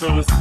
próprios